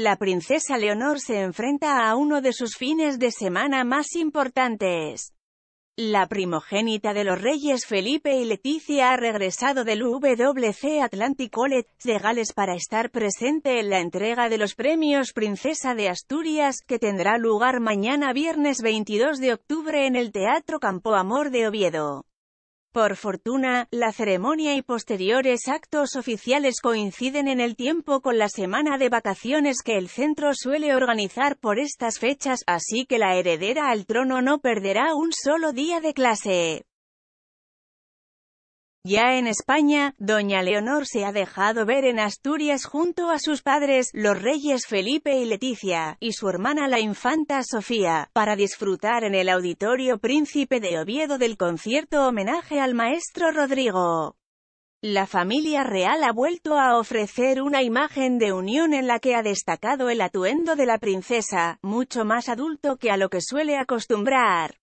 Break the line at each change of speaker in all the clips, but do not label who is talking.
La princesa Leonor se enfrenta a uno de sus fines de semana más importantes. La primogénita de los reyes Felipe y Leticia ha regresado del WC Atlantic College de Gales para estar presente en la entrega de los premios Princesa de Asturias, que tendrá lugar mañana viernes 22 de octubre en el Teatro Campo Amor de Oviedo. Por fortuna, la ceremonia y posteriores actos oficiales coinciden en el tiempo con la semana de vacaciones que el centro suele organizar por estas fechas, así que la heredera al trono no perderá un solo día de clase. Ya en España, doña Leonor se ha dejado ver en Asturias junto a sus padres, los reyes Felipe y Leticia, y su hermana la infanta Sofía, para disfrutar en el Auditorio Príncipe de Oviedo del concierto homenaje al maestro Rodrigo. La familia real ha vuelto a ofrecer una imagen de unión en la que ha destacado el atuendo de la princesa, mucho más adulto que a lo que suele acostumbrar.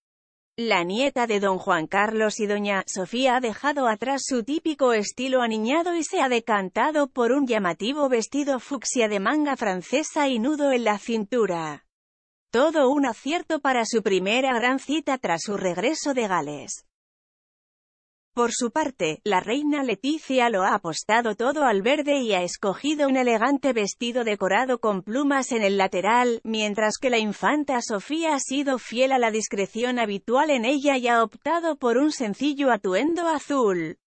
La nieta de don Juan Carlos y doña Sofía ha dejado atrás su típico estilo aniñado y se ha decantado por un llamativo vestido fucsia de manga francesa y nudo en la cintura. Todo un acierto para su primera gran cita tras su regreso de Gales. Por su parte, la reina Leticia lo ha apostado todo al verde y ha escogido un elegante vestido decorado con plumas en el lateral, mientras que la infanta Sofía ha sido fiel a la discreción habitual en ella y ha optado por un sencillo atuendo azul.